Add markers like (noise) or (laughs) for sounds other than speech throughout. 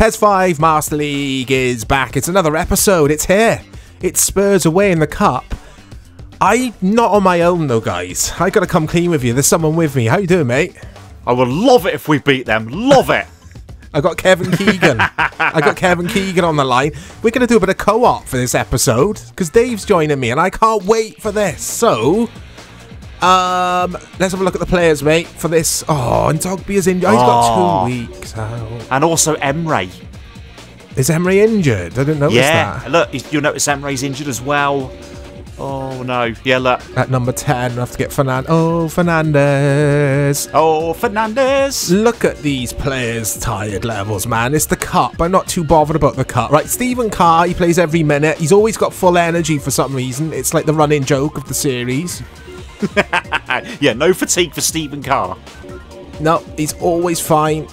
PES 5 Master League is back. It's another episode. It's here. It Spurs away in the cup. I'm not on my own though, guys. I gotta come clean with you. There's someone with me. How you doing, mate? I would love it if we beat them. Love it. (laughs) I got Kevin Keegan. I got Kevin Keegan on the line. We're gonna do a bit of co-op for this episode because Dave's joining me, and I can't wait for this. So, um, let's have a look at the players, mate, for this. Oh, and Dogby is injured. Oh, he's got Oh. two weeks out. And also Emre. Is Emre injured? I didn't notice Yeah. that. Look, you'll notice Emre's injured as well. Oh no. Yeah, look. At number 10, we have to get Fernan. Oh, Fernandez. Oh, Fernandez. Look at these players' tired levels, man. It's the cup. I'm not too bothered about the cup. Right, Stephen Carr, he plays every minute. He's always got full energy for some reason. It's like the running joke of the series. (laughs) Yeah, no fatigue for Stephen Carr. No, he's always fine.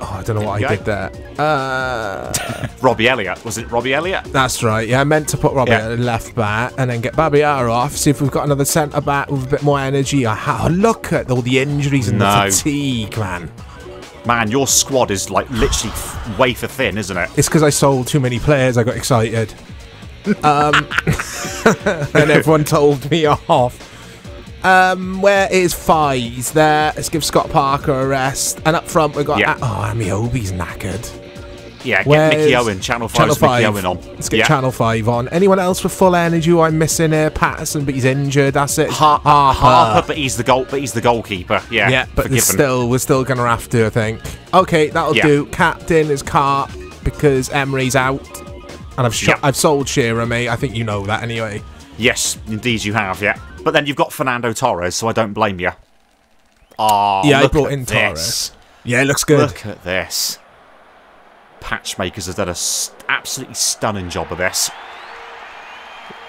Oh, I don't know what you I go. did there. Uh, (laughs) Robbie Elliott. Was it Robbie Elliott? that's right. Yeah, I meant to put Robbie Yeah. at left back and then get Babayaro off. See if we've got another centre back with a bit more energy. Oh, look at all the injuries and the fatigue, man. Man, your squad is like literally wafer thin, isn't it? It's because I sold too many players. I got excited. (laughs) Um, (laughs) and everyone told me off. Um, where is Fies there? Let's give Scott Parker a rest. And up front we've got Yeah. oh, Ameobi's knackered. Yeah, get Where's Mickey Owen, Channel 5's Channel Mickey Five. Owen on. Let's get yeah. Channel Five on. Anyone else with full energy? Who I'm missing here? Patterson, but he's injured. That's it. Har- Harper. Harper, but he's the goal. But he's the goalkeeper. Yeah, Yeah, but still, we're still gonna have to. I think. Okay, that'll Yeah. do. Captain is Carr because Emery's out, and I've. Yep. I've sold Shearer, mate. I think you know that anyway. Yes, indeed you have. Yeah, but then you've got Fernando Torres, so I don't blame you. Ah, yeah, I brought in this. Torres. Yeah, it looks good. Look at this. Patchmakers have done a s- absolutely stunning job of this.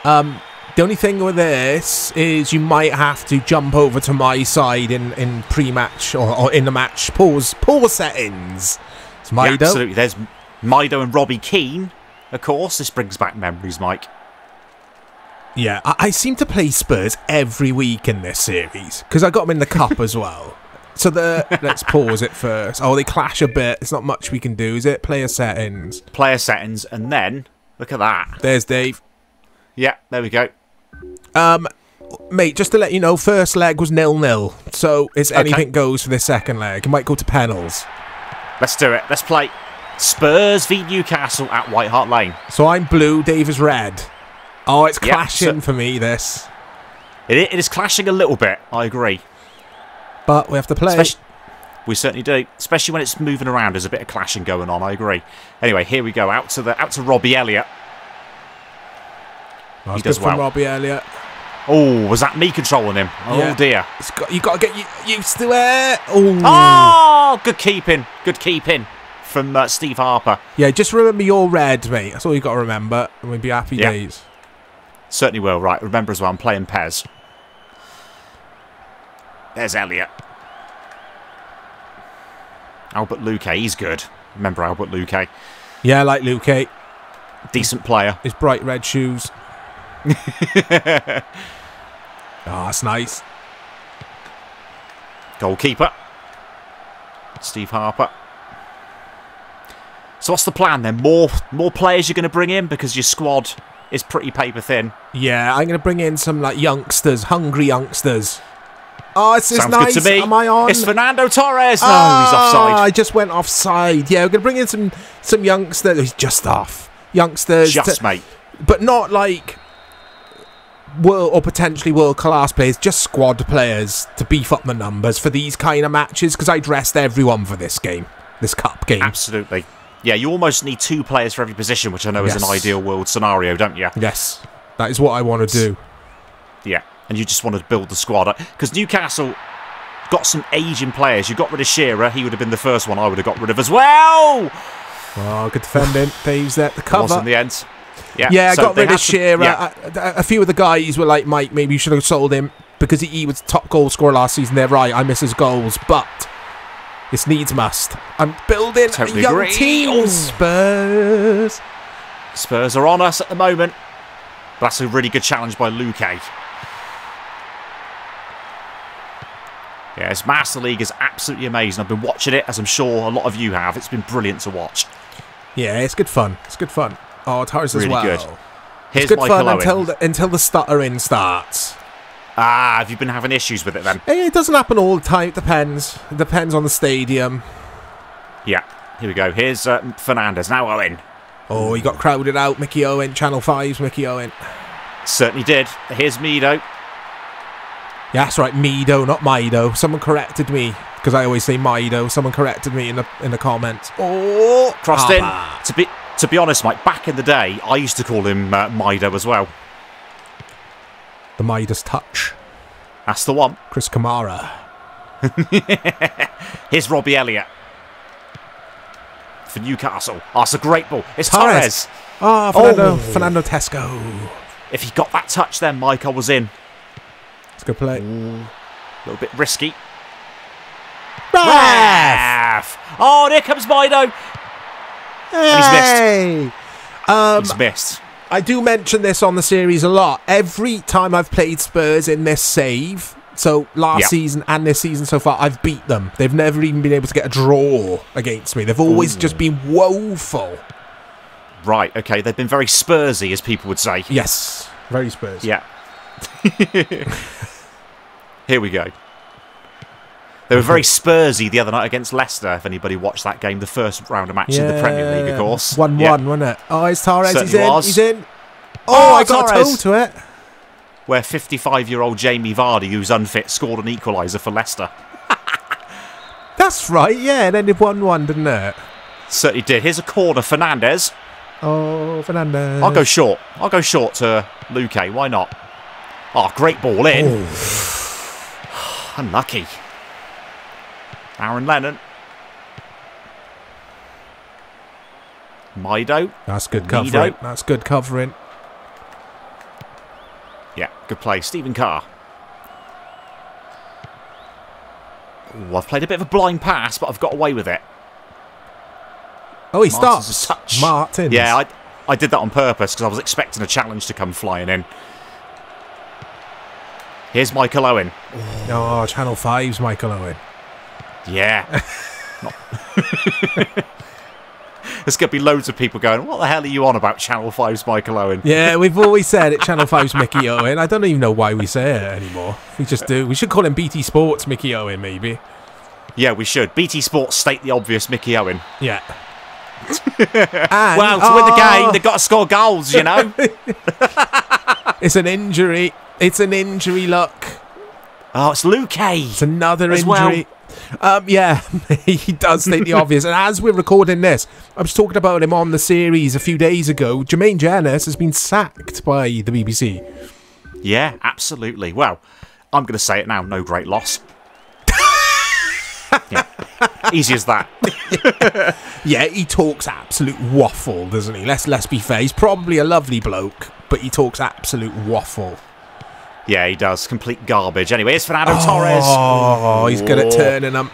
Um, the only thing with this is you might have to jump over to my side in, in pre-match or, or in the match pause pause settings. It's Yeah, Mido. absolutely. There's Mido and Robbie Keane. Of course, this brings back memories, Mike. Yeah, I, I seem to play Spurs every week in this series because I got them in the cup as well. So the let's pause it first. Oh, they clash a bit. It's not much we can do, is it? Player settings. Player settings, and then look at that. There's Dave. Yeah, there we go. Um, mate, just to let you know, first leg was nil nil. So it's anything goes for this second leg. It might go to penals. Let's do it. Let's play Spurs v Newcastle at White Hart Lane. So I'm blue. Dave is red. Oh, it's Yep, clashing so- for me. This, It, it is clashing a little bit. I agree. but we have to play. Especially, we certainly do. Especially when it's moving around. There's a bit of clashing going on. I agree. Anyway, here we go. Out to the out to Robbie Elliott. Oh, he does well. Robbie Elliott. Oh, was that me controlling him? Oh Yeah. dear. It's got, you got to get used to it. Oh, good keeping. Good keeping from uh, Steve Harper. Yeah, just remember you're red, mate. That's all you got to remember, and we'll be happy Yeah. days. Certainly will. Right. Remember as well. I'm playing PES. There's Elliott. Albert Luque. He's good. Remember Albert Luque. Yeah, I like Luque. eh? Decent player. His bright red shoes. oh, (laughs) that's nice. Goalkeeper. Steve Harper. So what's the plan then? More more players you're going to bring in because your squad is pretty paper thin. Yeah, I'm gonna bring in some like youngsters, hungry youngsters. Oh, it's, Sounds nice. good to me. Am I on? It's Fernando Torres. No, Ah, he's I just went offside. Yeah, we're gonna bring in some some youngsters. He's just off. Youngsters, Just to- mate. but not like world or potentially world class players. Just squad players to beef up the numbers for these kind of matches. Because I dressed everyone for this game, this cup game. Absolutely. Yeah, you almost need two players for every position, which I know is an ideal world scenario, don't you? Yes, that is what I want to do. Yeah, and you just want to build the squad because Newcastle got some aging players. You got rid of Shearer; he would have been the first one I would have got rid of as well. Oh, good defending. Dave's there the Was cover. in the end. Yeah, Yeah, I got rid of Shearer. yeah. A, a few of the guys were like, Mike, maybe you should have sold him because he, he was top goal scorer last season. They're right. I miss his goals, but it's needs must. I'm building Totally a young agree. team. Oh. Spurs. Spurs are on us at the moment. But that's a really good challenge by Luque. Yeah, this Master League is absolutely amazing. I've been watching it, as I'm sure a lot of you have. It's been brilliant to watch. Yeah, it's good fun. It's good fun. Oh, Torres as Really well. good. Here's It's good Michael fun Owen. until the, until the stuttering starts. Ah, have you been having issues with it then? Eh, It doesn't happen all the time. It depends. It depends on the stadium. Yeah. Here we go. Here's uh, Fernandez. Now Owen. Oh, he got crowded out. Mickey Owen, Channel 5's Mickey Owen. Certainly did. Here's Mido. Yeah, that's right, Mido, not Mido. Someone corrected me because I always say Mido. Someone corrected me in the in the comments. Oh, Crossed Harper. in. To be to be honest, Mike, back in the day, I used to call him uh, Mido as well. The Midas touch. That's the one. Chris Kamara. (laughs) Here's Robbie Elliott for Newcastle. Oh, it's a great ball. It's Torres. Torres. Ah, Fernando, Oh. Fernando Tesco. If he got that touch, then Mike, I was in. It's a good play. A little bit risky. Ref! Oh, there comes Mido. he's missed. Hey! Um, He's missed. I do mention this on the series a lot. Every time I've played Spurs in this save, so last season and this season so far, I've beat them. They've never even been able to get a draw against me. They've always just been woeful. Right, okay. They've been very Spursy, as people would say. Yes, very Spurs. Yeah. (laughs) Here we go. They were very Spursy the other night against Leicester. If anybody watched that game, the first round of match in the Premier League, of course. One Yeah. one, wasn't it? Oh, it's Torres. Certainly he's in. was. He's in. Oh, Oh, I got a toe to it. Where 55-year-old Jamie Vardy, who's unfit, scored an equaliser for Leicester. (laughs) That's right. Yeah, it ended one one, didn't it? Certainly did. Here's a corner, Fernandez. Oh, Fernandez. I'll go short. I'll go short to Luque. Why not? Oh, great ball in. Oh. (sighs) Unlucky. Aaron Lennon. Mido. That's good Mido. covering. That's good covering. Yeah, good play. Stephen Carr. Ooh, I've played a bit of a blind pass, but I've got away with it. Oh, he Martin's touch. Martin. Yeah, I, I did that on purpose because I was expecting a challenge to come flying in. Here's Michael Owen. Oh, Channel 5's Michael Owen. Yeah. There's going to be loads of people going, what the hell are you on about Channel 5's Michael Owen? Yeah, we've always said it. Channel 5's Mickey Owen. I don't even know why we say it anymore. We just do. We should call him BT Sports Mickey Owen, maybe. Yeah, we should. BT Sports state the obvious Mickey Owen. Yeah. (laughs) and, Well, to win the oh, game, they've got to score goals, you know? (laughs) It's an injury. It's an injury, look. oh, it's Luque. It's another As well. Um, yeah, (laughs) he does state the obvious. And as we're recording this, I was talking about him on the series a few days ago. Jermaine Jenas has been sacked by the BBC. Yeah, absolutely. Well, I'm going to say it now. No great loss. (laughs) yeah. Easy as that. (laughs) Yeah, he talks absolute waffle, doesn't he? Let's let's be fair. He's probably a lovely bloke, but he talks absolute waffle. Yeah, he does. Complete garbage. Anyway, it's Fernando Torres. Oh, he's good at Oh. turning them.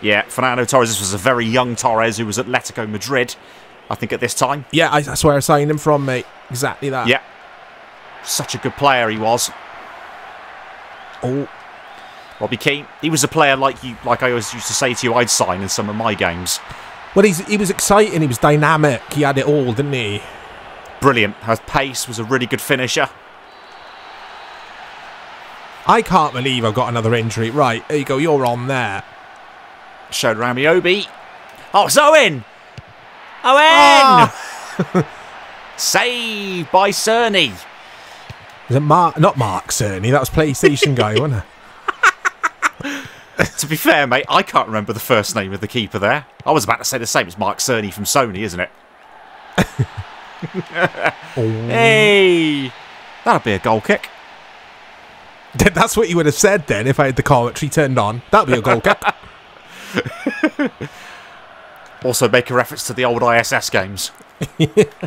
Yeah, Fernando Torres. This was a very young Torres who was at Atletico Madrid, I think, at this time. Yeah, I, that's where I signed him from, mate. Exactly that. Yeah. Such a good player he was. Oh, Robbie Keane. He was a player like you, like I always used to say to you, I'd sign in some of my games. well, he's he was exciting. He was dynamic. He had it all, didn't he? Brilliant. Her pace was a really good finisher. I can't believe I've got another injury. Right, there you go. You're on there. Shola Ameobi. Oh, it's Owen! Owen! Ah! (laughs) Saved by Cerny. Is it Mark? Not Mark Cerny. That was PlayStation guy, wasn't it? (laughs) To be fair, mate, I can't remember the first name of the keeper there. I was about to say the same. It's Mark Cerny from Sony, isn't it? (laughs) Hey! That'll be a goal kick. That's what you would have said then if I had the commentary turned on. That'd be a goal kick. (laughs) Also, make a reference to the old ISS games. (laughs)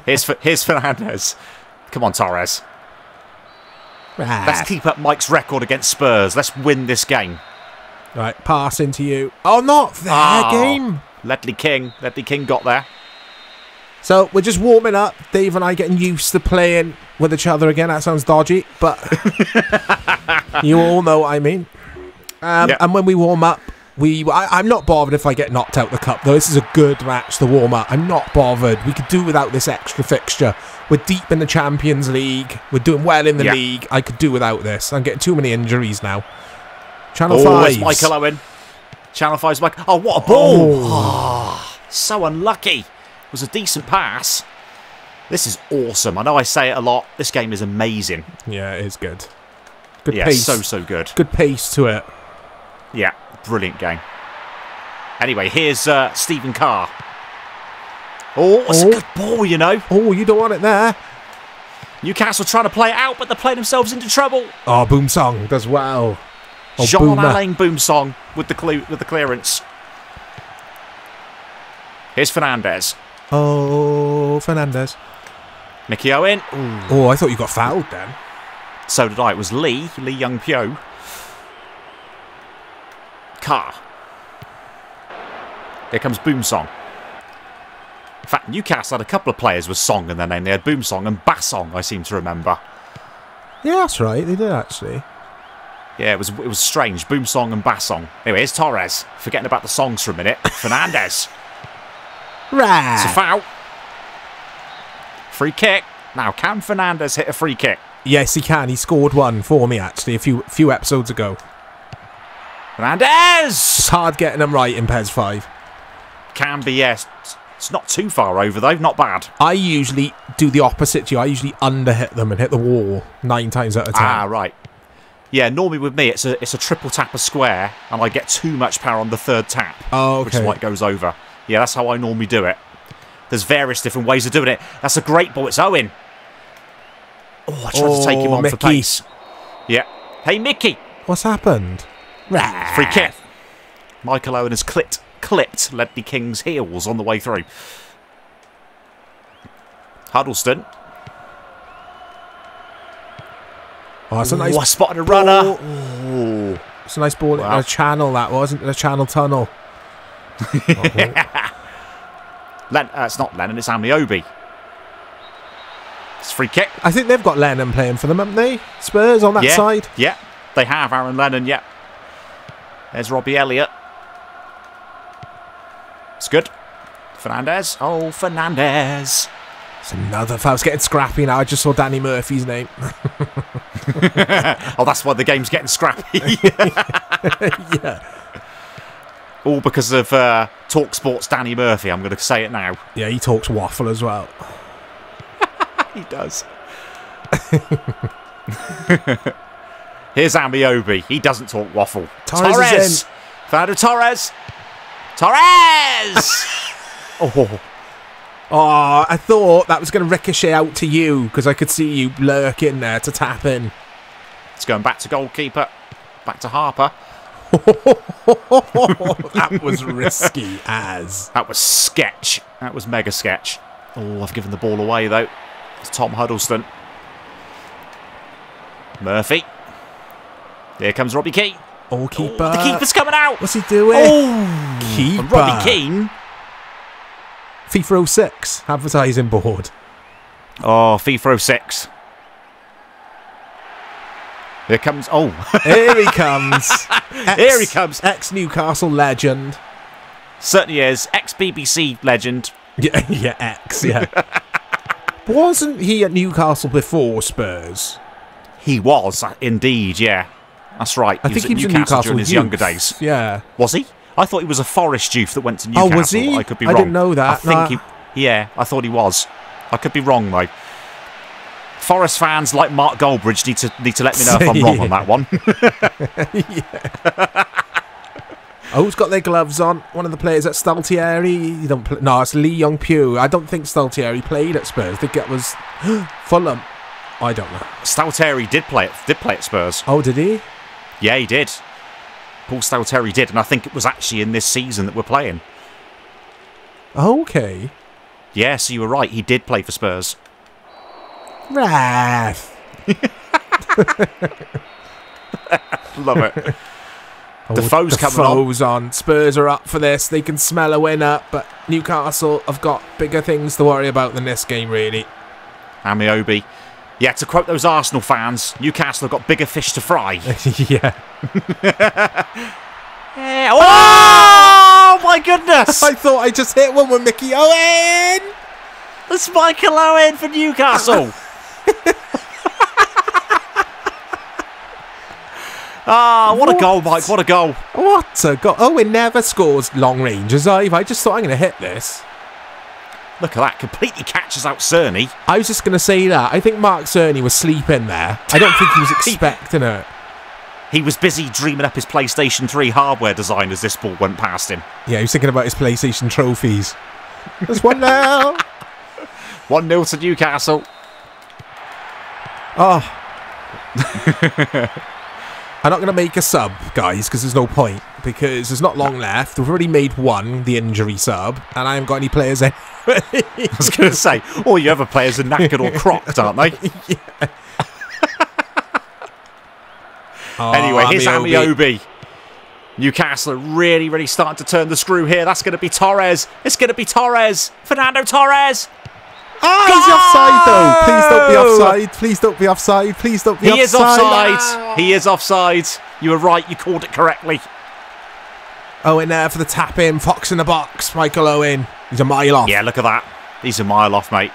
here's, here's Fernandez. Come on, Torres. Let's keep up Mike's record against Spurs. Let's win this game. Right, pass into you. Oh, not their Oh. Ah. game. Ledley King. Ledley King got there. So we're just warming up. Dave and I getting used to playing with each other again. That sounds dodgy, but (laughs) you all know what I mean. Um, Yep. And when we warm up, we I, I'm not bothered if I get knocked out the cup though. This is a good match to warm up. I'm not bothered. We could do without this extra fixture. We're deep in the Champions League. We're doing well in the Yeah. league. I could do without this. I'm getting too many injuries now. Channel Oh, five. Michael Owen. Channel 5's Mike. Oh, what a ball! Ah, so unlucky. Was a decent pass. This is awesome. I know I say it a lot. This game is amazing. Yeah, it is good. Good Yeah, pace. so, so good. good pace to it. Yeah, brilliant game. Anyway, here's uh, Stephen Carr. Oh, it's Oh. a good ball, you know. Oh, you don't want it there. Newcastle trying to play it out, but they're playing themselves into trouble. Oh, Boumsong does well. Oh, Jean Boomer. Alain Boumsong with the with the clearance. Here's Fernandez. Oh, Fernandez. Mickey Owen. Ooh, Oh, I thought you got fouled then. so did I. It was Lee, Lee Young Pyo. Carr. Here comes Boumsong. In fact, Newcastle had a couple of players with Song in their name. They had Boumsong and Bassong, I seem to remember. Yeah, that's right. They did actually. Yeah, it was it was strange. Boumsong and Bassong. Anyway, here's Torres. Forgetting about the songs for a minute. (laughs) Fernandez. It's a foul. Free kick. Now, can Fernandez hit a free kick? Yes, he can. He scored one for me actually a few few episodes ago. Fernandez! It's hard getting them right in PES five. Can be, yes. It's not too far over, though. Not bad. I usually do the opposite to you. I usually under hit them and hit the wall nine times out of ten. Ah, right. Yeah, normally with me, it's a it's a triple tap a square, and I get too much power on the third tap, oh, which is why it goes over. Yeah, that's how I normally do it. There's various different ways of doing it. That's a great ball. It's Owen. Oh, I tried to take him Oh, on for Mickey. pace. Yeah. Hey, Mickey. What's happened? Free kick. Michael Owen has clipped clipped Ledley King's heels on the way through. Huddlestone. Oh, it's a nice. oh, I spotted a runner. Ooh. It's a nice ball in a channel. That wasn't in a channel tunnel. Len- uh, it's not Lennon, it's Ameobi. It's free kick. I think they've got Lennon playing for them, haven't they? Spurs on that yeah. side. Yeah, they have Aaron Lennon, yeah. There's Robbie Elliott. It's good. Fernandez. Oh, Fernandez. It's another foul. It's getting scrappy now. I just saw Danny Murphy's name. (laughs) (laughs) Oh, that's why the game's getting scrappy. (laughs) yeah. All because of uh, Talk Sports Danny Murphy. I'm going to say it now. Yeah, he talks waffle as well. (laughs) He does. (laughs) Here's Ameobi. He doesn't talk waffle. Torres Torres. Fernando Torres. Torres. (laughs) oh, Oh, I thought that was going to ricochet out to you because I could see you lurking there to tap in. it's going back to goalkeeper. Back to Harper. (laughs) that was risky as. That was sketch. That was mega sketch. Oh, I've given the ball away though. It's Tom Huddlestone. Murphy. Here comes Robbie Keane. Oh, Oh, keeper. the keeper's coming out. What's he doing? Oh, keeper. and Robbie Keane. FIFA 06 advertising board. Oh, FIFA 06. Here comes. Oh, (laughs) Here he comes. Here he comes. Ex Newcastle legend. certainly is. Ex BBC legend. (laughs) Yeah, yeah, ex, yeah. (laughs) Wasn't he at Newcastle before Spurs? He was uh, indeed, yeah. That's right. I He think he was at at Newcastle Newcastle during his youth. younger days. Yeah. Was he? I thought he was a Forest youth that went to Newcastle. Oh, was he? I could be I wrong. didn't know that, I think nah. he. Yeah, I thought he was. I could be wrong though. Forest fans like Mark Goldbridge need to need to let me know if I'm (laughs) wrong on that one. (laughs) Oh, who's got their gloves on? One of the players at Stalteri. You don't play. No, it's Lee Young Pyo. I don't think Stalteri played at Spurs. Think it was (gasps) Fulham. I don't know. Stalteri did play it. Did play at Spurs. Oh, did he? Yeah, he did. Paul Stalteri did, and I think it was actually in this season that we're playing. Okay. Yeah, so you were right. He did play for Spurs. Wrath. (laughs) Love it. Oh, Defoe's coming on. Defoe's on. Spurs are up for this. They can smell a winner, but Newcastle have got bigger things to worry about than this game, really. Amiobi. Yeah, to quote those Arsenal fans, Newcastle have got bigger fish to fry. (laughs) yeah. (laughs) Yeah. Oh my goodness! I thought I just hit one with Mickey Owen. It's Michael Owen for Newcastle. Ah, what, a goal, Mike! What a goal! What a goal. Owen never scores long range as I've. I just thought I'm going to hit this. Look at that! Completely catches out Cerny. I was just going to say that. I think Mark Cerny was sleeping there. I don't think he was (gasps) expecting it. He was busy dreaming up his PlayStation 3 hardware design as this ball went past him. Yeah, he was thinking about his PlayStation trophies. There's one now. (laughs) 1 0 to Newcastle. Oh. (laughs) I'm not going to make a sub, guys, because there's no point. Because there's not long left. We've already made one, the injury sub, and I haven't got any players (laughs) in. I was going to say, all your other players are knackered or crocked, aren't they? (laughs) Oh, Anyway, here's. Ameobi. Newcastle are really, really starting to turn the screw here. That's going to be Torres. It's going to be Torres. Fernando Torres. Ah, he's offside though. Please don't be offside. Please don't be offside. Please don't be He offside. He is offside. Ah. He is offside. You were right. You called it correctly. Owen there for the tap in. Fox in the box. Michael Owen. He's a mile off. Yeah, look at that. He's a mile off, mate.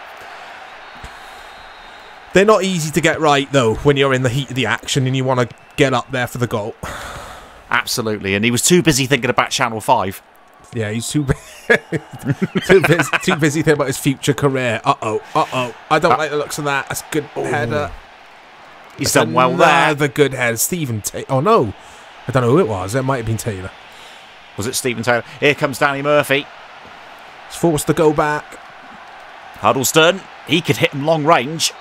They're not easy to get right though when you're in the heat of the action and you want to get up there for the goal. (sighs) Absolutely. And he was too busy thinking about Channel 5. Yeah, he's too (laughs) too busy too busy thinking about his future career. Uh oh. Uh oh. I don't Uh, like the looks of that. That's a good header. He's done well there. The good header. Stephen Taylor. Oh no. I don't know who it was. It might have been Taylor. Was it Stephen Taylor? Here comes Danny Murphy. He's forced to go back. Huddlestone. He could hit him long range.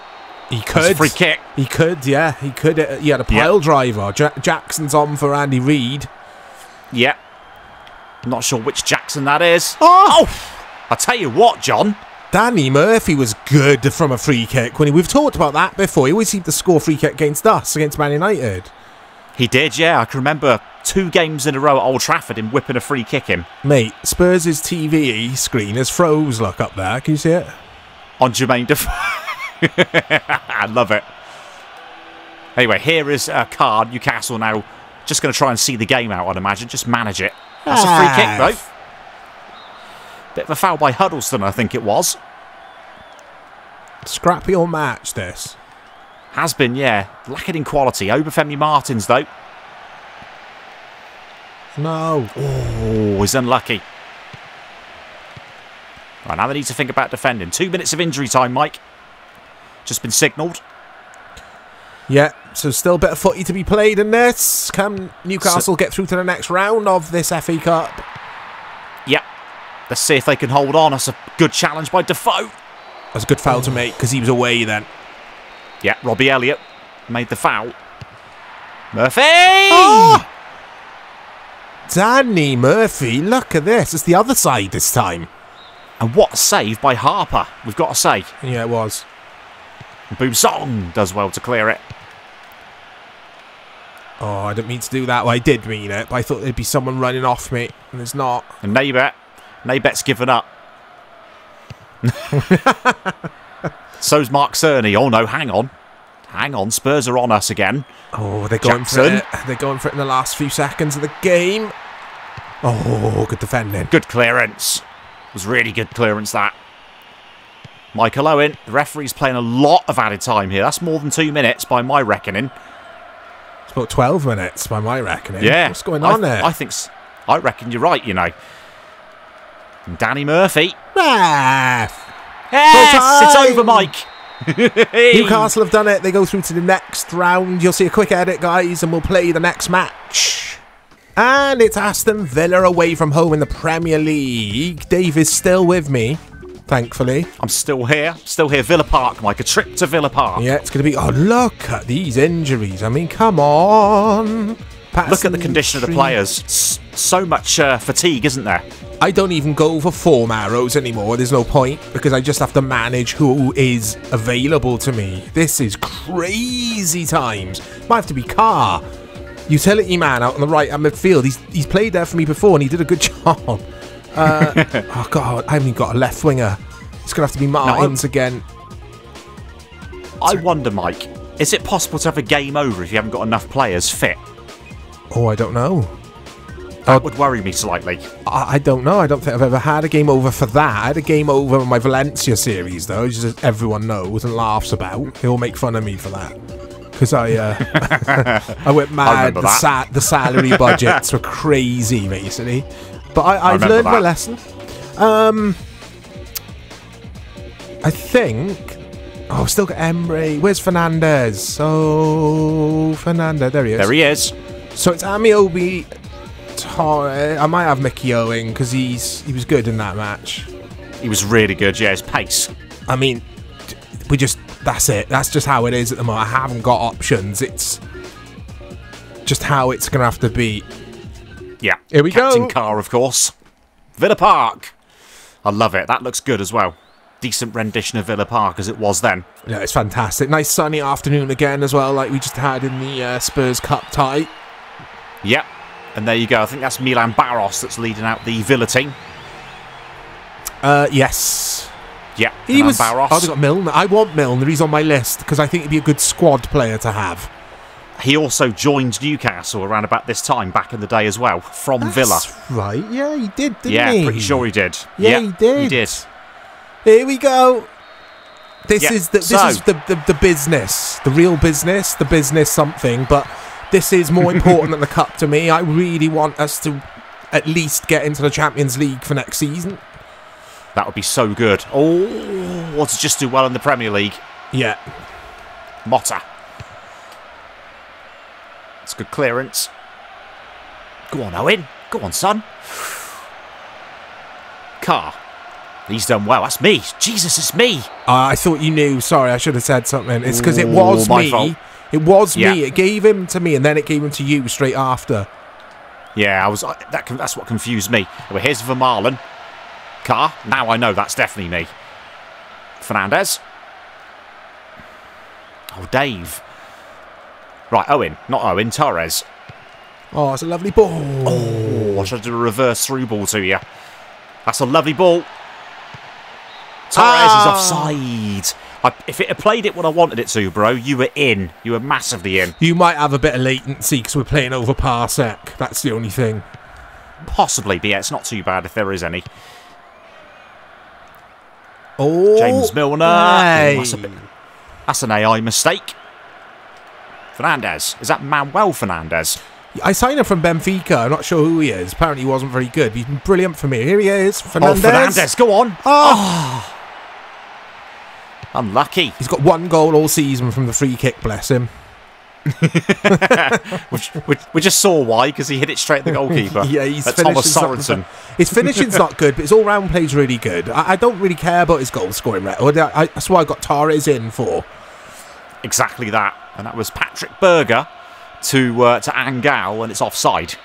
He could. free kick. He could, yeah. He could. Uh, he had a pile driver. Ja- Jackson's on for Andy Reid. Yeah. I'm not sure which Jackson that is. Ah! Oh! I tell you what, John. Danny Murphy was good from a free kick. When he, we've talked about that before. He always seemed to score free kick against us, against Man United. He did, yeah. I can remember two games in a row at Old Trafford him whipping a free kick in Mate, Spurs' TV screen is froze. Look up there. Can you see it? on Jermaine Defoe. (laughs) I love it. Anyway, here is a card. Newcastle now just going to try and see the game out, I'd imagine. Just manage it. That's a free kick, though. Bit of a foul by Huddlestone, I think it was. Scrappy or match this. Has been, yeah. Lacking in quality. Obafemi Martins, though. No. Oh, he's unlucky. Right, now they need to think about defending. Two minutes of injury time, Mike. Just been signalled. Yeah, so still a bit of footy to be played in this. Can Newcastle get through to the next round of this FA Cup? Yep. Let's see if they can hold on. That's a good challenge by Defoe. That's a good foul to make because he was away then. Yeah, Robbie Elliott made the foul. Murphy! Oh! Danny Murphy, look at this. It's the other side this time. And what a save by Harper, we've got to say. Yeah, it was. Boumsong does well to clear it. Oh, I didn't mean to do that. Well, I did mean it, but I thought there'd be someone running off me, and there's not. And Naybet, Naybet's given up. (laughs) So's Mark Cerny. Oh no, hang on. Hang on, Spurs are on us again. Oh, they're going Jackson. for it. They're going for it in the last few seconds of the game. Oh, good defending. Good clearance. It was really good clearance that. Michael Owen, the referee's playing a lot of added time here. That's more than two minutes by my reckoning. About 12 minutes by my reckoning. Yeah. What's going I- on there? I think I reckon you're right, you know. And Danny Murphy. Ref! Yes, it's over, Mike. (laughs) Newcastle have done it. They go through to the next round. You'll see a quick edit, guys, and we'll play the next match. And it's Aston Villa away from home in the Premier League. Dave is still with me, thankfully. I'm still here. Still here. Villa Park, Mike. A trip to Villa Park. Yeah, it's going to be. Oh, look at these injuries. I mean, come on. Look at the condition of the players. S- so much uh, fatigue, isn't there? I don't even go for form arrows anymore. There's no point because I just have to manage who is available to me. This is crazy times. Might have to be Carr. Utility man out on the right at midfield. He's he's played there for me before and he did a good (laughs) job. Uh, (laughs) oh god, I haven't got a left winger. It's gonna have to be Martins again. I wonder, Mike, is it possible to have a game over if you haven't got enough players fit? Oh, I don't know. That would worry me slightly. I, I don't know. I don't think I've ever had a game over for that. I had a game over in my Valencia series, though, just everyone knows and laughs about. They all make fun of me for that. Because I, uh, (laughs) I went (laughs) mad. remember the, sa- the salary budgets were crazy, basically. But I, I've remember learned my that. lesson. Um, I think. Oh, I've still got Embry. Where's Fernandez? Oh, Fernandez. There he is. There he is. So it's Ameobi. Torre. I might have Mickey Owen because he's he was good in that match. He was really good, yeah, his pace. I mean, we just that's it. That's just how it is at the moment. I haven't got options. It's just how it's gonna have to be. Yeah. Here we Captain go. Carr, of course. Villa Park. I love it. That looks good as well. Decent rendition of Villa Park as it was then. Yeah, it's fantastic. Nice sunny afternoon again as well, like we just had in the uh, Spurs Cup tie. Yep. And there you go. I think that's Milan Baros that's leading out the Villa team. Uh, yes. Yeah. He Milan was. Baros. Oh, they got Milner. I want Milner. He's on my list because I think he'd be a good squad player to have. He also joined Newcastle around about this time back in the day as well from Villa. Right. Yeah, he did, didn't Yeah, he? pretty sure he did. Yeah, he did. He did. Here we go. This Yeah, is the this so- is the, the the business, the real business, the business something. But this is more (laughs) important than the cup to me. I really want us to at least get into the Champions League for next season. That would be so good. Oh, or to just do well in the Premier League. Yeah, Motta. It's good clearance. Go on, Owen. Go on, son. Carr. He's done well. That's me. Jesus, it's me. uh, I thought you knew. Sorry, I should have said something. It's because it was me. fault. It was Yeah. me. It gave him to me, and then it gave him to you straight after. Yeah, I was. I- That that's what confused me. Well, here's Vermaelen. Carr. Now I know that's definitely me. Fernandez. Oh, Dave. Right, Owen. Not Owen. Torres. Oh, it's a lovely ball. Oh, I should do a reverse through ball to you. That's a lovely ball. Torres Ah. is offside. I, if it had played it when I wanted it to, bro, you were in. You were massively in. You might have a bit of latency because we're playing over Parsec. That's the only thing. Possibly, but yeah, it's not too bad if there is any. Oh, James Milner. Oh, that's, a bit, that's an AI mistake. Fernandez. Is that Manuel Fernandez? I signed him from Benfica. I'm not sure who he is. Apparently, he wasn't very good. He's been brilliant for me. Here he is, Oh, Fernandez. Fernandez. Go on. Oh, Unlucky. he's got one goal all season from the free kick. Bless him. (laughs) Which, which, we just saw why, because he hit it straight at the goalkeeper. (laughs) Yeah, he's At Thomas Sorensen. (laughs) His finishing's not good, but his all-round play's really good. I, I don't really care about his goal scoring record. I, I, that's why I got Torres in for. Exactly that. And that was Patrick Berger to uh, to Angel, and it's offside.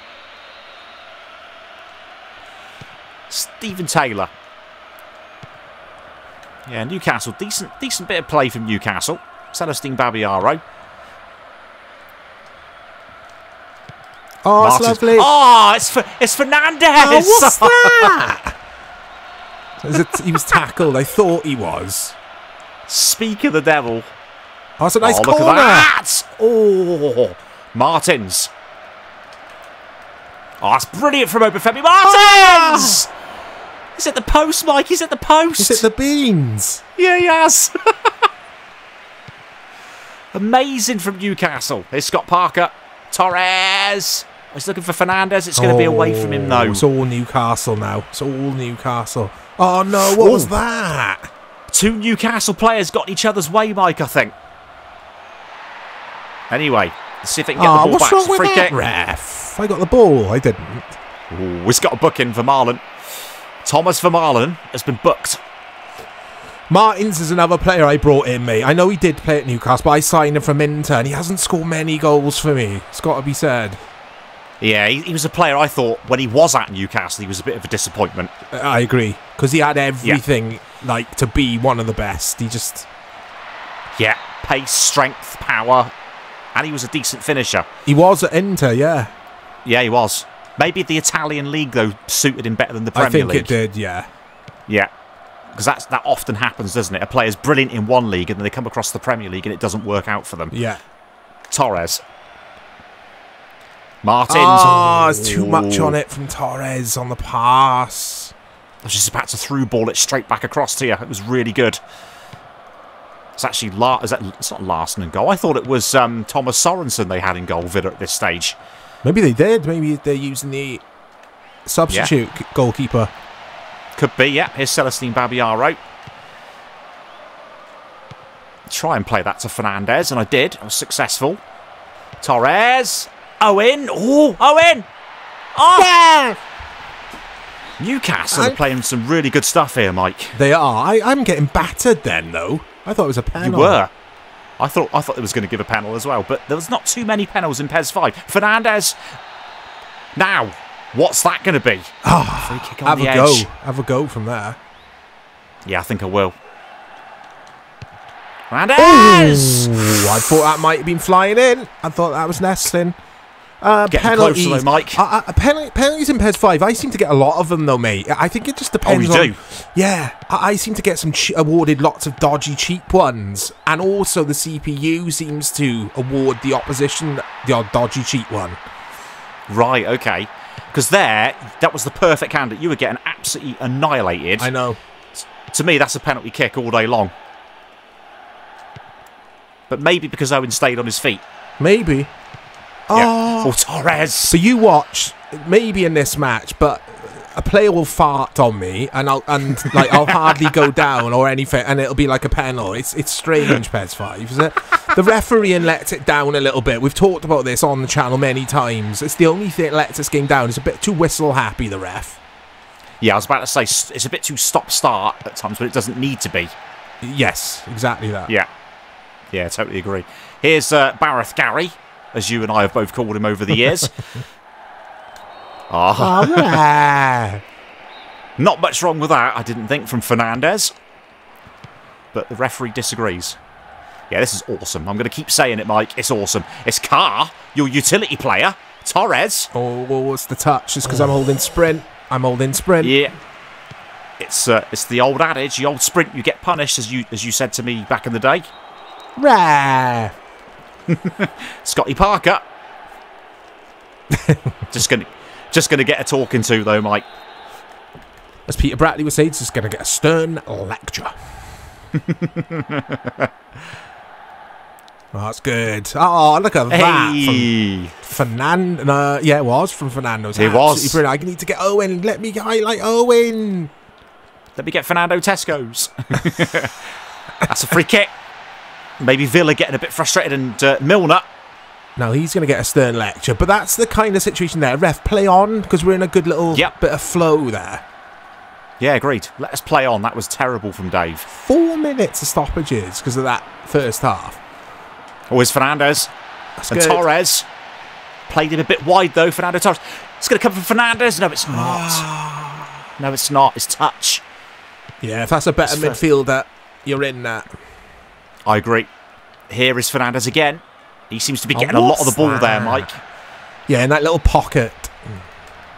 Stephen Taylor. Yeah, Newcastle. Decent decent bit of play from Newcastle. Celestine Babayaro. Oh, it's lovely. Oh, it's for, it's Fernandez. Oh, what's (laughs) that? He was tackled. I thought he was. Speak of the devil. Oh, it's a nice oh, look corner. at that. Oh, Martins. Oh, that's brilliant from Obafemi Martins. Ah! He's at the post, Mike. He's at the post. Is it the beans? Yeah, he has. (laughs) Amazing from Newcastle. Here's Scott Parker. Torres. Oh, he's looking for Fernandez. It's going to be away from him, Oh, though. It's all Newcastle now. It's all Newcastle. Oh no! What was that? Two Newcastle players got in each other's way, Mike, I think. Anyway, let's see if they can get Oh, the ball what's back. wrong It's with free that kick. ref? I got the ball. I didn't. Ooh, he's got a booking for Marlon. Thomas for Vermaelen has been booked. Martins is another player I brought in, mate. I know he did play at Newcastle, but I signed him from Inter, and he hasn't scored many goals for me. It's got to be said. Yeah, he, he was a player I thought when he was at Newcastle, he was a bit of a disappointment. Uh, I agree because he had everything like to be one of the best. He just Yeah, pace, strength, power, and he was a decent finisher. he was at Inter, yeah. Yeah, he was. Maybe the Italian league though suited him better than the Premier League. I think League. it did, yeah. Yeah, because that's that often happens, doesn't it? A player's brilliant in one league and then they come across the Premier League and it doesn't work out for them. Yeah. Torres. Martins. Oh, there's too much on it from Torres on the pass. I was just about to through ball it straight back across to you. It was really good. It's actually La- is that it's not Larson in goal. I thought it was um, Thomas Sorensen they had in goal Villa at this stage. Maybe they did. Maybe they're using the substitute yeah. goalkeeper. Could be, yeah. Here's Celestine Babayaro. Try and play that to Fernandez, and I did. I was successful. Torres. Owen. Oh, Owen. Oh. Yeah. Newcastle I... are playing some really good stuff here, Mike. They are. I, I'm getting battered then, though. I thought it was a penalty. You were. I thought I thought it was going to give a panel as well, but there was not too many panels in PES 5. Fernandez. Now, what's that going to be? Oh, Free kick on have the a edge. go. Have a go from there. Yeah, I think I will. Fernandez! Ooh, I thought that might have been flying in. I thought that was nesting. Uh, Getting penalties. closer though, Mike. Uh, uh, penalty, penalties in PES 5, I seem to get a lot of them though, mate. I think it just depends oh, on... Do? Yeah, I, I, seem to get some awarded lots of dodgy, cheap ones. And also the CPU seems to award the opposition the odd dodgy, cheap one. Right, okay. Because there, that was the perfect candidate. You were getting absolutely annihilated. I know. To me, that's a penalty kick all day long. But maybe because Owen stayed on his feet. Maybe. Yeah. Oh, Torres. So you watch maybe in this match, but a player will fart on me, and I'll and like I'll hardly go (laughs) down or anything, and it'll be like a panel. It's it's strange, PES Five, is it? The refereeing lets it down a little bit. We've talked about this on the channel many times. It's the only thing that lets this game down. It's a bit too whistle happy. The ref. Yeah, I was about to say it's a bit too stop start at times, but it doesn't need to be. Yes, exactly that. Yeah, yeah, totally agree. Here's uh, Bareth Gary as you and I have both called him over the years. (laughs) oh. Not much wrong with that, I didn't think, from Fernandez. But the referee disagrees. Yeah, this is awesome. I'm going to keep saying it, Mike. It's awesome. It's Carr, your utility player. Torres. Oh, what's the touch? It's because I'm holding sprint. I'm holding sprint. Yeah. It's uh, it's the old adage, the old sprint, you get punished, as you as you said to me back in the day. Rah. (laughs) Scotty Parker. (laughs) just gonna, just gonna get a talking to though, Mike. As Peter Bradley would say, it's just gonna get a stern lecture. Oh, (laughs) that's good. Oh, look at that. Hey. Fernando. Uh, yeah, it was from Fernando's. It was. Brilliant. I need to get Owen. Let me highlight Owen. Let me get Fernando Tesco's. that's a free kick. Maybe Villa getting a bit frustrated and uh, Milner. No, he's going to get a stern lecture. But that's the kind of situation there. Ref, play on because we're in a good little yep. bit of flow there. Yeah, agreed. Let us play on. That was terrible from Dave. Four minutes of stoppages because of that first half. Always Fernandez. That's and good. Torres. Played him a bit wide though, Fernando Torres. It's going to come from Fernandez. No, it's not. no, it's not. It's touch. Yeah, if that's a better it's midfielder, you're in that. I agree. Here is Fernandez again. He seems to be oh, getting oh, a lot of the ball that? there, Mike. Yeah, in that little pocket.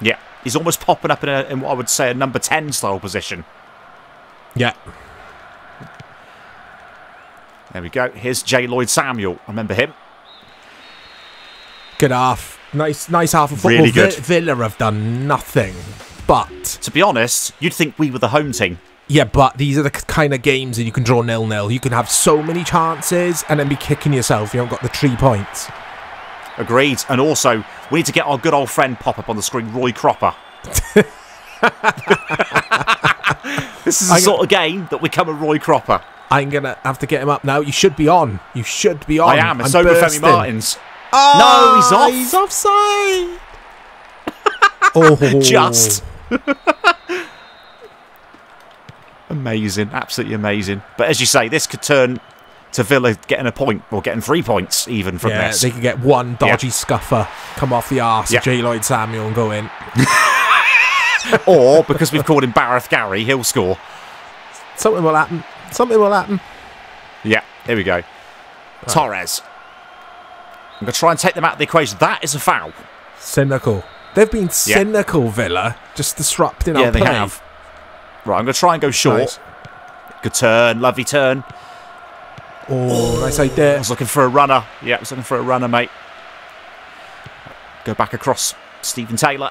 Yeah, he's almost popping up in, a, in what I would say a number 10 style position. Yeah. There we go. Here's J. Lloyd Samuel. Remember him? Good half. Nice, nice half of football. Really good. Villa have done nothing. But to be honest, you'd think we were the home team. Yeah, but these are the kind of games that you can draw nil nil. You can have so many chances and then be kicking yourself. You haven't got the three points. Agreed. And also, we need to get our good old friend pop up on the screen, Roy Cropper. (laughs) this is the sort of game that we come a Roy Cropper. I'm gonna have to get him up now. You should be on. You should be on. I am. And I'm so Femi Martins. Oh, no, he's off. He's offside. (laughs) oh, just. (laughs) Amazing, absolutely amazing. But as you say, this could turn to Villa getting a point or getting three points even from yeah, this. They could get one dodgy yeah. scuffer come off the arse yeah. of J. Lloyd Samuel and go in. (laughs) or because we've called him Bareth Gary, he'll score. Something will happen. Something will happen. Yeah, here we go. Right. Torres. I'm going to try and take them out of the equation. That is a foul. Cynical. They've been cynical, Villa, just disrupting yeah, our they play. have. Right, I'm going to try and go short. Nice. Good turn, lovely turn. Oh, nice I was looking for a runner. Yeah, I was looking for a runner, mate. Go back across Stephen Taylor.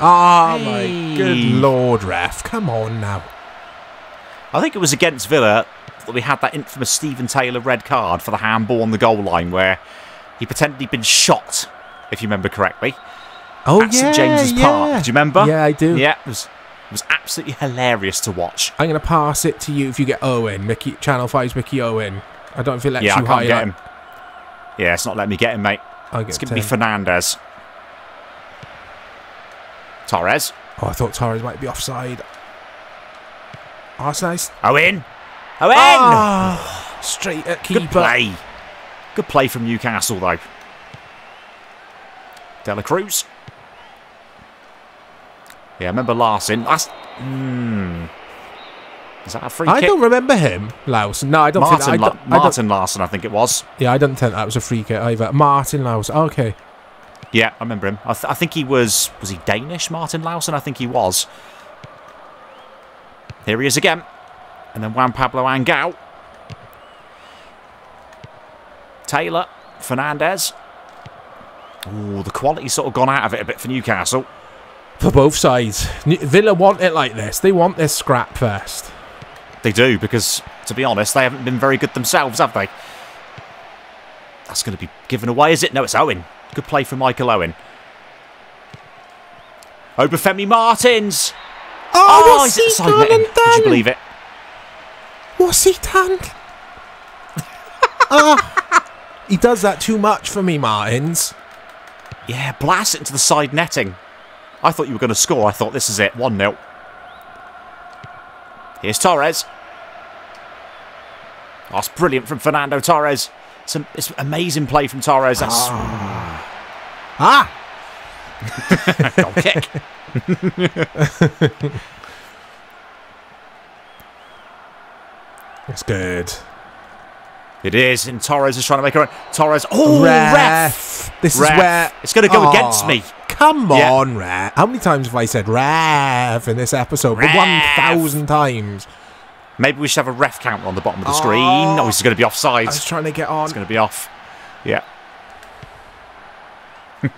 Oh, Hey. my good lord, ref. Come on now. I think it was against Villa that we had that infamous Stephen Taylor red card for the handball on the goal line where he pretended he'd been shot, if you remember correctly, Oh, at yeah, St James's yeah. Park. Do you remember? Yeah, I do. Yeah, it was, it was absolutely hilarious to watch. I'm going to pass it to you if you get Owen. Mickey Channel 5's Mickey Owen. I don't know if it lets yeah, I you can't get him. Yeah, it's not letting me get him, mate. Get It's going to be. Fernandez. Torres. Oh, I thought Torres might be offside. Oh, that's nice. Owen. Owen! Ah, straight at keeper. Good play. Good play from Newcastle, though. Dela Cruz. Yeah, I remember Laursen. Last. Hmm. Is that a free I kick? don't remember him, Laos. No, I don't Martin, think. I don't, I don't, Martin Laursen, I think it was. yeah, I don't think that was a free kick either. Martin Laos. Okay. Yeah, I remember him. I, th- I think he was. Was he Danish, Martin Laursen? I think he was. Here he is again. And then Juan Pablo Angel. Taylor. Fernandez. Oh, the quality's sort of gone out of it a bit for Newcastle. For both sides. Villa want it like this. They want this scrap first. They do, because, to be honest, they haven't been very good themselves, have they? That's going to be given away, is it? No, it's Owen. Good play from Michael Owen. Obafemi Martins. Oh, Oh, what's he side gone netting. and Could you believe it? What's he done? Ah, he does that too much for me, Martins. Yeah, blast it into the side netting. I thought you were going to score. I thought this is it. 1 0. Here's Torres. That's brilliant from Fernando Torres. It's, an it's amazing play from Torres. That's Ah, (laughs) goal kick. (laughs) that's good. It is, and Torres is trying to make a run. Torres. Oh, ref! ref. This Ref. is where It's gonna go Aw, against me. Come Yeah. on, ref. How many times have I said ref in this episode? Ref. One thousand times. Maybe we should have a ref counter on the bottom of the Oh. screen. Oh, this is going to be offside. I was trying to get on. It's going to be off. Yeah. (laughs)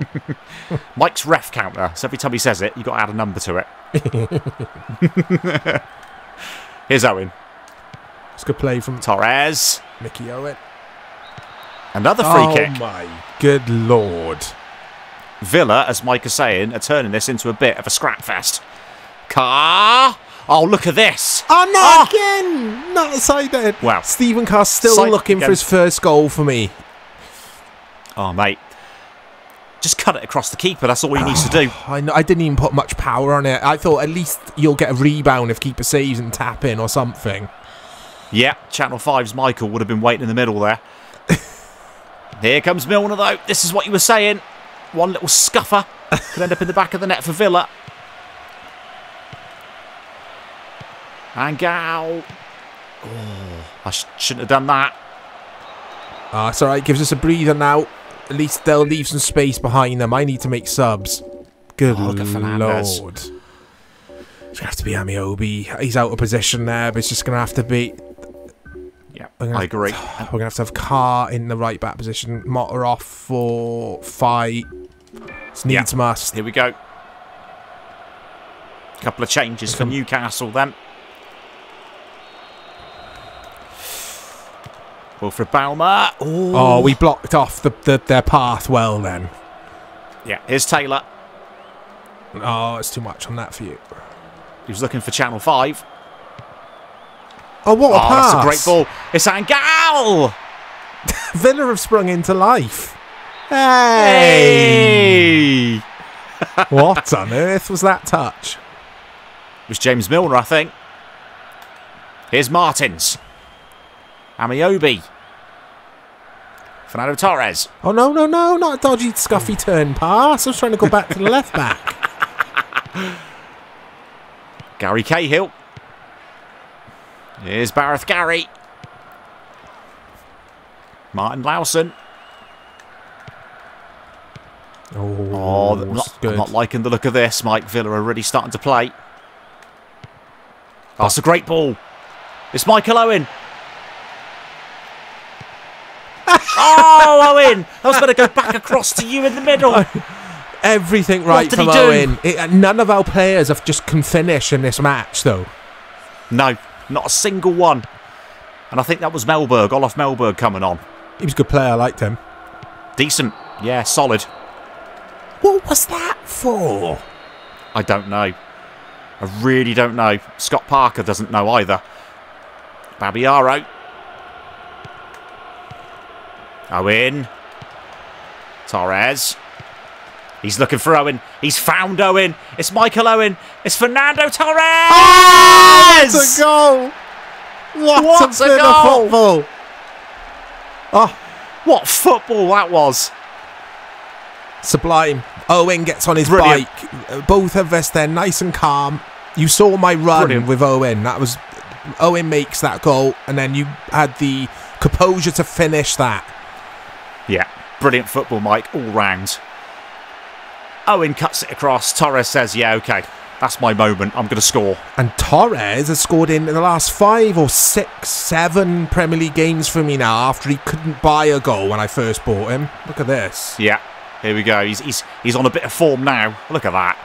Mike's ref counter. So every time he says it, you've got to add a number to it. (laughs) (laughs) Here's Owen. It's a good play from Torres. Mickey Owen. Another free oh kick. Oh my good lord. Villa, as Mike is saying, are turning this into a bit of a scrap fest. Carr. Oh, look at this. Oh no, Ah! again! Not side head. Wow. Stephen Carr's still Side looking again. for his first goal for me. Oh, mate. Just cut it across the keeper. That's all he needs to do. (sighs) I know, I didn't even put much power on it. I thought at least you'll get a rebound if keeper saves and tap in or something. Yeah, Channel 5's Michael would have been waiting in the middle there. (laughs) Here comes Milner, though. This is what you were saying. One little scuffer could end up in the back of the net for Villa. And Gal. Oh, I sh- shouldn't have done that. Ah, it's alright, gives us a breather now. At least they'll leave some space behind them. I need to make subs. Good Oh, look at Fernandes. lord. It's gonna have to be Ameobi. He's out of position there, but it's just gonna have to be. Yeah, I agree. (sighs) We're gonna have to have Carr in the right back position. Motter off for fight. It's Yeah. needs must. Here we go. Couple of changes for Newcastle then. Wilfred Bouma. Ooh. Oh, we blocked off the, the their path well then. Yeah, here's Taylor. Oh, it's too much on that for you. He was looking for Channel 5. Oh, what a Oh, pass! that's a great ball. It's Angel! (laughs) Villa have sprung into life. Hey! Hey! what (laughs) on earth was that touch? It was James Milner, I think. Here's Martins. Ameobi. Fernando Torres. Oh no, no, no, not a dodgy, scuffy turn pass. I was trying to go back to the left back. (laughs) Gary Cahill. Here's Bareth Gary. Martin Laursen. Oh, Oh, not, good. I'm not liking the look of this. Mike Villa are already starting to play. Oh, it's a great ball. It's Michael Owen. (laughs) oh, Owen! I was going to go back across to you in the middle. (laughs) Everything right from? Owen. It, none of our players have just can finish in this match, though. No, not a single one. And I think that was Mellberg, Olof Mellberg coming on. He was a good player. I liked him. Decent. Yeah, solid. What was that for? I don't know. I really don't know. Scott Parker doesn't know either. Babayaro. Owen. Torres. He's looking for Owen. He's found Owen. It's Michael Owen. It's Fernando Torres. It's a goal! What, What a, a goal! football! Oh, What football that was. sublime. Owen gets on his Brilliant. bike. Both of us, they're nice and calm. You saw my run Brilliant. with Owen. That was Owen makes that goal, and then you had the composure to finish that. Yeah, brilliant football, Mike, all round. Owen cuts it across. Torres says, yeah, okay. That's my moment. I'm going to score. And Torres has scored in the last five or six, seven Premier League games for me now after he couldn't buy a goal when I first bought him. Look at this. Yeah, here we go. He's, he's, he's on a bit of form now. Look at that.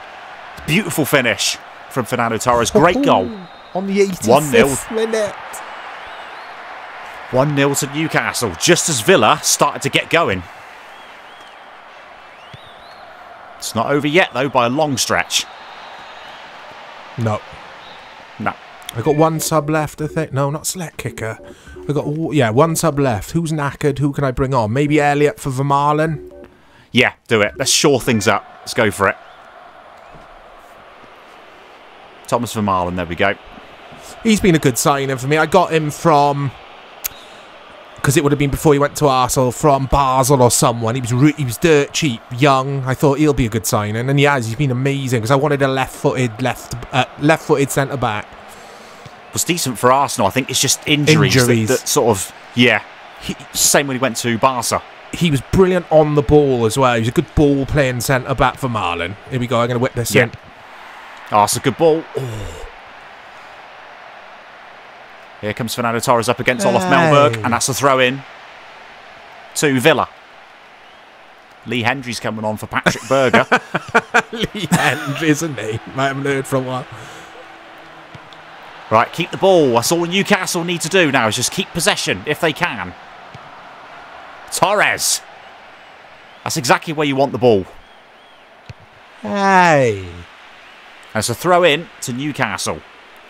Beautiful finish from Fernando Torres. Great goal. On the 85th 1-0. minute. 1 0 to Newcastle, just as Villa started to get going. It's not over yet, though, by a long stretch. No. No. I got one sub left, I think. No, not select kicker. I got yeah, one sub left. Who's knackered? Who can I bring on? Maybe Elliott for Vermaelen. Yeah, do it. Let's shore things up. Let's go for it. Thomas Vermaelen, there we go. He's been a good signing for me. I got him from because it would have been before he went to Arsenal from Basel or someone. He was he was dirt cheap, young. I thought he'll be a good signing, and he has. He's been amazing because I wanted a left-footed left uh, left-footed centre back. Was decent for Arsenal. I think it's just injuries, that- Injuries. That, sort of, yeah. He, Same when he went to Barca. he was brilliant on the ball as well. He was a good ball playing centre back for Marlon. Here we go. I'm going to whip this Yeah. in. Oh, it's a good ball. Oh. Here comes Fernando Torres up against Olof Hey. Mellberg, and that's a throw in to Villa. Lee Hendrie's coming on for Patrick (laughs) Berger. Lee Hendrie, isn't he? I haven't heard for a while. right, keep the ball. That's all Newcastle need to do now is just keep possession if they can. Torres. That's exactly where you want the ball. Hey. That's a throw in to Newcastle.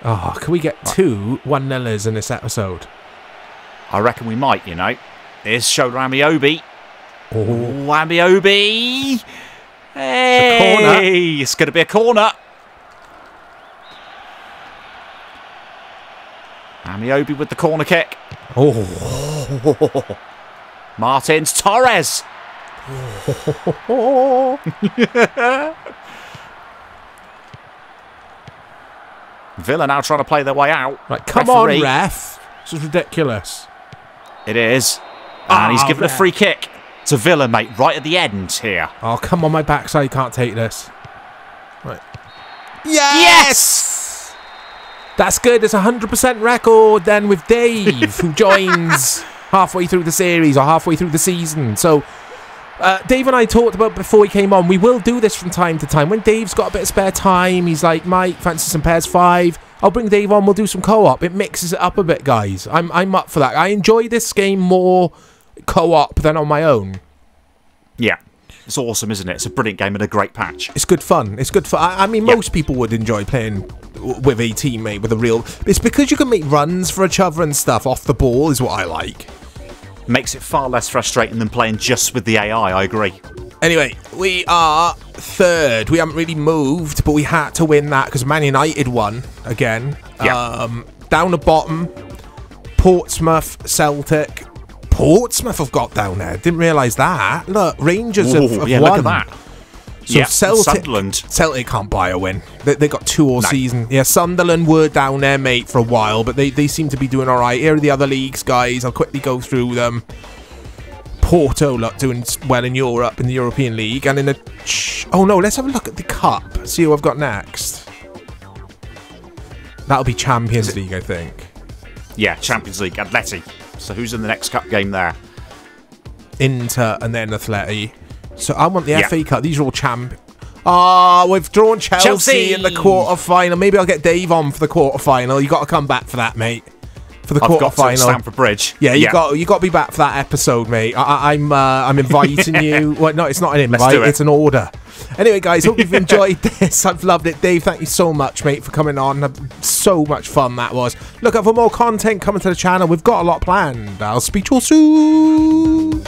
Oh, can we get two one nillers in this episode? I reckon we might, you know. Here's Shola Ameobi. Oh, Ameobi. Hey, corner. it's going to be a corner. Ameobi with the corner kick. oh, Martins Torres. (laughs) Villa now trying to play their way out. right. Come Referee. on, ref. This is ridiculous. It is. And he's Ah, given a free kick to Villa, mate, right at the end here. Oh, come on, my backside can't take this. Right. Yes! That's good. It's a hundred percent record then with Dave, who (laughs) joins halfway through the series or halfway through the season. So. Uh, Dave and I talked about before he came on. We will do this from time to time. When Dave's got a bit of spare time, he's like, "Mike, fancy some PES five? I'll bring Dave on. We'll do some co-op. It mixes it up a bit, guys. I'm I'm up for that. I enjoy this game more co-op than on my own. Yeah. It's awesome, isn't it? It's a brilliant game and a great patch. It's good fun. It's good fun. I, I mean, Yeah. most people would enjoy playing with a teammate with a real. It's because you can make runs for each other and stuff off the ball. Is what I like. Makes it far less frustrating than playing just with the AI, I agree. Anyway, we are third. We haven't really moved, but we had to win that because Man United won again. Yeah. Um, down the bottom, Portsmouth, Celtic. Portsmouth have got down there. Didn't realise that. Look, Rangers have, have yeah, won. look at that. So yeah, Celtic, Sunderland. Celtic can't buy a win. They, they got two all No. season. Yeah, Sunderland were down there, mate, for a while, but they, they seem to be doing all right. Here are the other leagues, guys. I'll quickly go through them. Porto, look, doing well in Europe, in the European League, and in the. Oh no, let's have a look at the cup. See who I've got next. That'll be Champions League, I think. Yeah, Champions League, Atleti. So who's in the next cup game there? Inter and then Atleti. So I want the Yeah. FA Cup. These are all champ. Ah, we've drawn Chelsea, Chelsea! in the quarter final. Maybe I'll get Dave on for the quarter final. You got to come back for that, mate. For the quarter final. Stamford Bridge. Yeah, you got you got to be back for that episode, mate. I, I, I'm uh, I'm inviting (laughs) you. Well, no, it's not an invite; it. it's an order. Anyway, guys, hope you've (laughs) enjoyed this. I've loved it, Dave. Thank you so much, mate, for coming on. So much fun that was. Look out for more content coming to the channel. We've got a lot planned. I'll speak to you all soon.